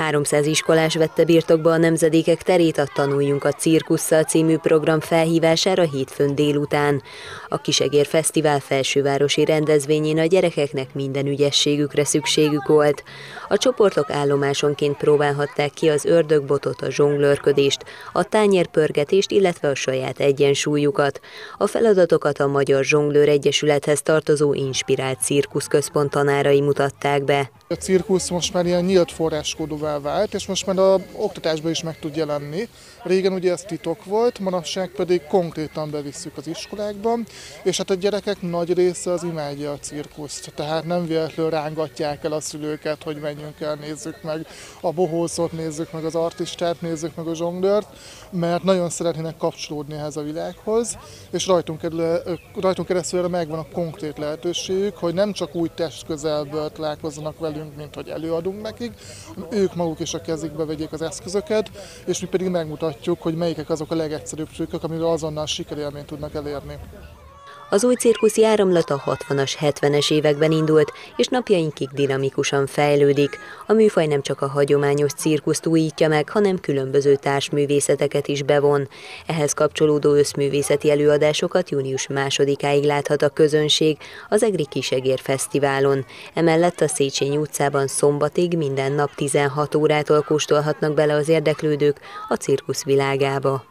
300 iskolás vette birtokba a nemzedékek terét a Tanuljunk a cirkusszal című program felhívására hétfőn délután. A Kisegér Fesztivál felsővárosi rendezvényén a gyerekeknek minden ügyességükre szükségük volt. A csoportok állomásonként próbálhatták ki az ördögbotot, a zsonglőrködést, a tányérpörgetést, illetve a saját egyensúlyukat. A feladatokat a Magyar Zsonglőr Egyesülethez tartozó Inspirált Cirkusz Központ tanárai mutatták be. A cirkusz most már ilyen nyílt forráskódúvá vált, és most már a oktatásban is meg tud jelenni. Régen ugye ez titok volt, manapság pedig konkrétan bevisszük az iskolákban, és hát a gyerekek nagy része az imádja a cirkuszt, tehát nem véletlenül rángatják el a szülőket, hogy menjünk el, nézzük meg a bohózot, nézzük meg az artistát, nézzük meg a zsonglőrt, mert nagyon szeretnének kapcsolódni ehhez a világhoz, és rajtunk, rajtunk keresztül megvan a konkrét lehetőségük, hogy nem csak új test közelből találkozzanak velünk, mint hogy előadunk nekik, ők maguk is a kezükbe vegyék az eszközöket, és mi pedig megmutatjuk, hogy melyikek azok a legegyszerűbb trükkök, amivel azonnal sikerélményt tudnak elérni. Az új cirkuszi áramlat a 60-as, 70-es években indult, és napjainkig dinamikusan fejlődik. A műfaj nem csak a hagyományos cirkuszt újítja meg, hanem különböző társművészeteket is bevon. Ehhez kapcsolódó összművészeti előadásokat június másodikáig láthat a közönség az Egri Kisegér Fesztiválon. Emellett a Széchenyi utcában szombatig minden nap 16 órától kóstolhatnak bele az érdeklődők a cirkusz világába.